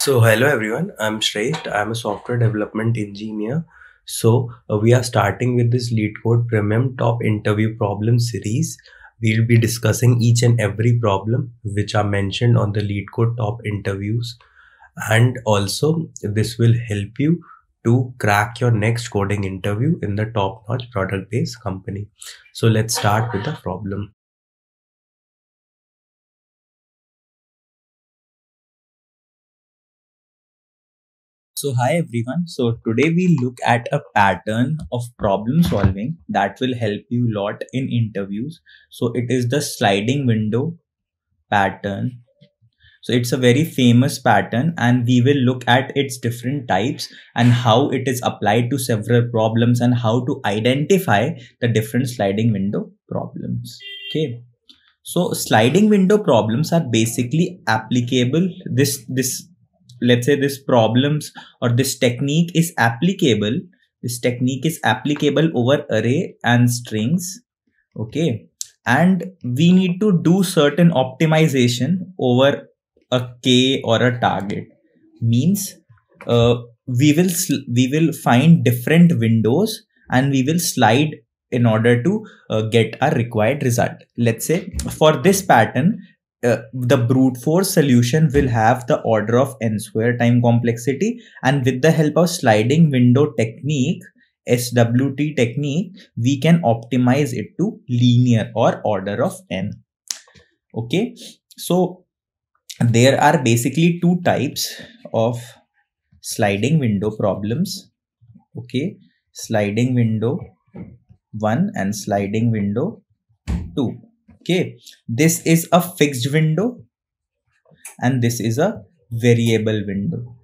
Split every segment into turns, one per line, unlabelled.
So, hello everyone, I'm Shresth. I'm a software development engineer. So, uh, we are starting with this LeetCode Premium Top Interview Problem series. We'll be discussing each and every problem which are mentioned on the LeetCode Top Interviews. And also, this will help you to crack your next coding interview in the top notch product based company. So, let's start with the problem.
So hi everyone. So today we look at a pattern of problem solving that will help you lot in interviews. So it is the sliding window pattern. So it's a very famous pattern and we will look at its different types and how it is applied to several problems and how to identify the different sliding window problems. Okay. So sliding window problems are basically applicable. This, this let's say this problems or this technique is applicable. This technique is applicable over array and strings. Okay. And we need to do certain optimization over a k or a target. Means uh, we will we will find different windows and we will slide in order to uh, get a required result. Let's say for this pattern uh, the brute force solution will have the order of n square time complexity and with the help of sliding window technique SWT technique we can optimize it to linear or order of n. Okay? So there are basically two types of sliding window problems. Okay? Sliding window 1 and sliding window 2 okay this is a fixed window and this is a variable window.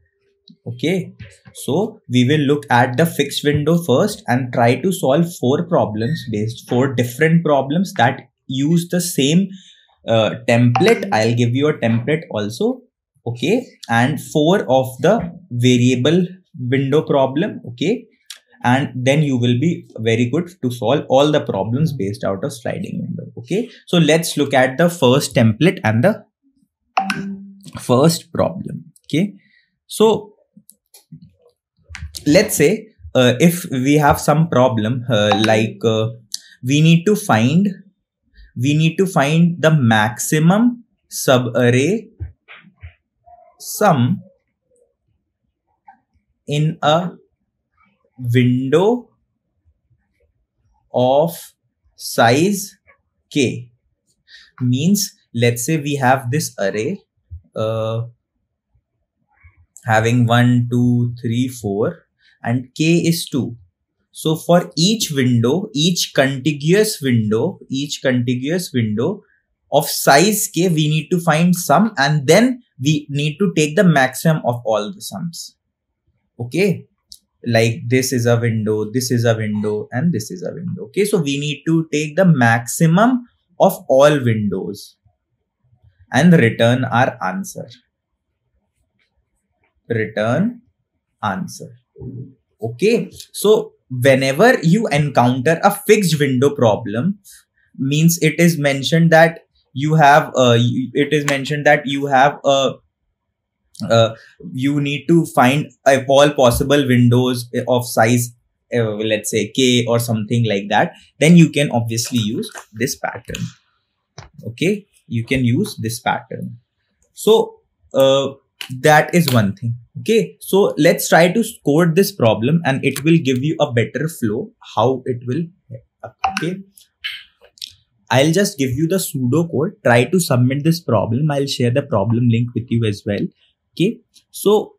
Okay so we will look at the fixed window first and try to solve four problems based four different problems that use the same uh, template. I'll give you a template also. Okay and four of the variable window problem. Okay and then you will be very good to solve all the problems based out of sliding okay so let's look at the first template and the first problem. Okay so let's say uh, if we have some problem uh, like uh, we need to find we need to find the maximum subarray sum in a window of size k. Means let's say we have this array uh, having 1 2 3 4 and k is 2 so for each window each contiguous window each contiguous window of size k we need to find sum and then we need to take the maximum of all the sums. Okay like this is a window this is a window and this is a window. Okay so we need to take the maximum of all windows and return our answer. Return answer. Okay so whenever you encounter a fixed window problem means it is mentioned that you have uh, it is mentioned that you have a uh, you need to find uh, all possible windows of size uh, let's say k or something like that. Then you can obviously use this pattern. Okay? You can use this pattern. So uh, that is one thing. Okay? So let's try to code this problem and it will give you a better flow how it will okay? I'll just give you the pseudo code. Try to submit this problem. I'll share the problem link with you as well okay. So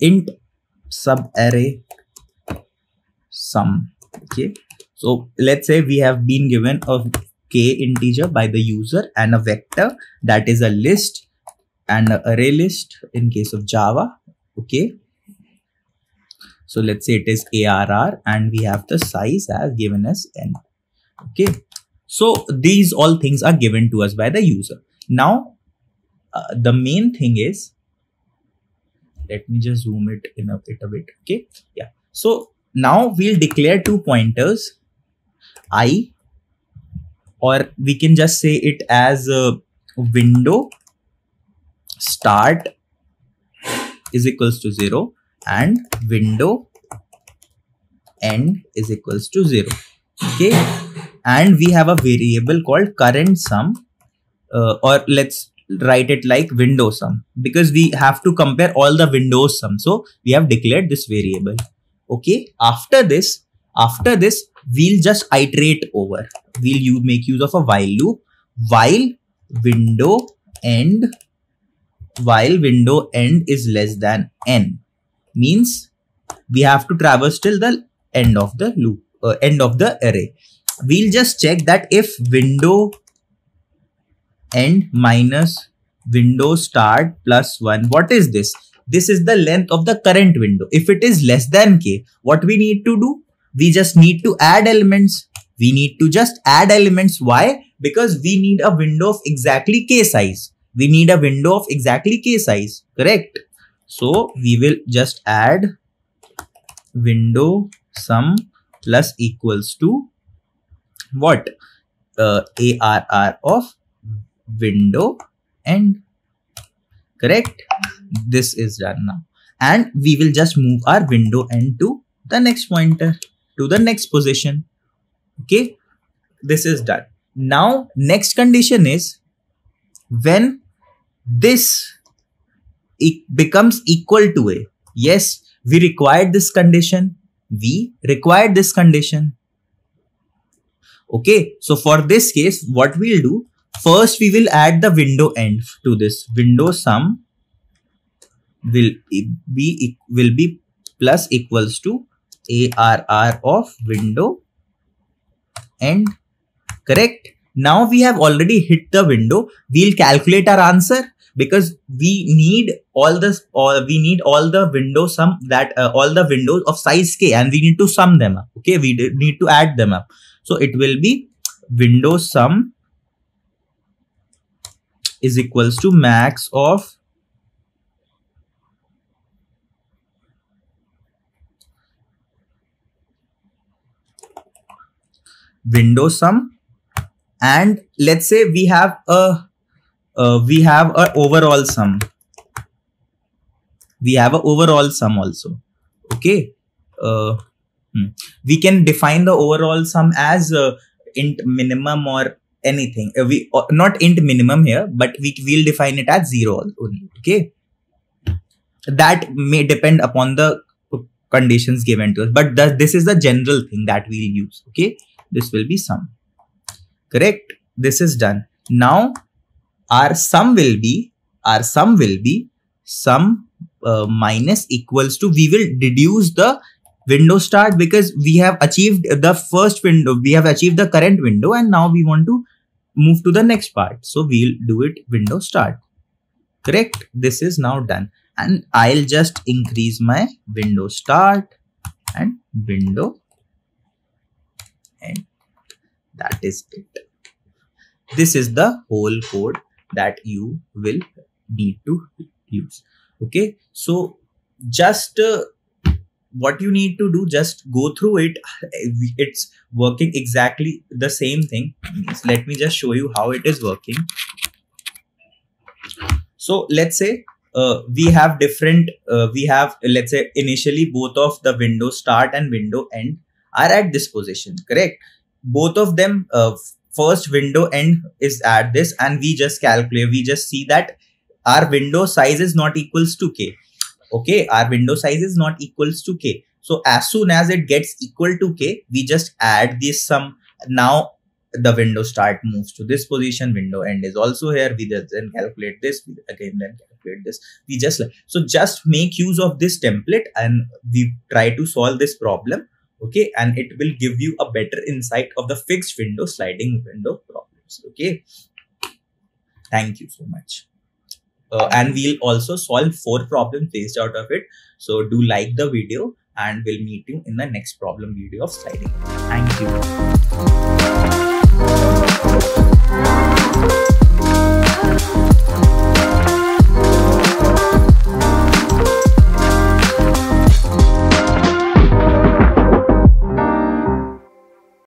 int sub array sum. Okay. So let's say we have been given a k integer by the user and a vector that is a list and an array list in case of java. Okay. So let's say it is arr and we have the size as given as n. Okay. So these all things are given to us by the user. Now uh, the main thing is let me just zoom it in a bit a bit okay? Yeah. So now we'll declare two pointers i or we can just say it as a window start is equals to 0 and window end is equals to 0 okay? And we have a variable called current sum uh, or let's write it like window sum. Because we have to compare all the windows sum. So we have declared this variable. Okay? After this after this we'll just iterate over. We'll use, make use of a while loop. While window end while window end is less than n. Means we have to traverse till the end of the loop uh, end of the array. We'll just check that if window end minus window start plus 1 what is this? This is the length of the current window. If it is less than k what we need to do? We just need to add elements. We need to just add elements. Why? Because we need a window of exactly k size. We need a window of exactly k size. Correct? So we will just add window sum plus equals to what? Uh, arr of window end correct? This is done now. And we will just move our window end to the next pointer to the next position. Okay? This is done. Now next condition is when this it becomes equal to a. Yes we required this condition. We required this condition. Okay? So for this case what we'll do first we will add the window end to this. Window sum will be will be plus equals to arr of window end. Correct? Now we have already hit the window. We'll calculate our answer because we need all this or we need all the window sum that uh, all the windows of size k and we need to sum them up. Okay? We need to add them up. So it will be window sum is equals to max of window sum. And let's say we have a uh, we have a overall sum. We have a overall sum also. Okay? Uh, hmm. we can define the overall sum as uh, int minimum or anything. Uh, we uh, not int minimum here but we will define it as zero only okay? That may depend upon the conditions given to us but the, this is the general thing that we'll use okay? This will be sum. Correct? This is done. Now our sum will be our sum will be sum uh, minus equals to we will deduce the window start because we have achieved the first window we have achieved the current window and now we want to move to the next part. So we'll do it window start. Correct? This is now done. And i'll just increase my window start and window and that is it. This is the whole code that you will need to use. Okay? So just uh, what you need to do just go through it. It's working exactly the same thing. Let me just show you how it is working. So let's say uh, we have different uh, we have let's say initially both of the window start and window end are at this position correct? Both of them uh, first window end is at this and we just calculate we just see that our window size is not equals to k okay our window size is not equals to k. So as soon as it gets equal to k we just add this sum. Now the window start moves to this position window end is also here. We then calculate this we again then calculate this. We just so just make use of this template and we try to solve this problem okay? And it will give you a better insight of the fixed window sliding window problems okay? Thank you so much uh, and we'll also solve four problems based out of it. So do like the video and we'll meet you in the next problem video of sliding. Thank you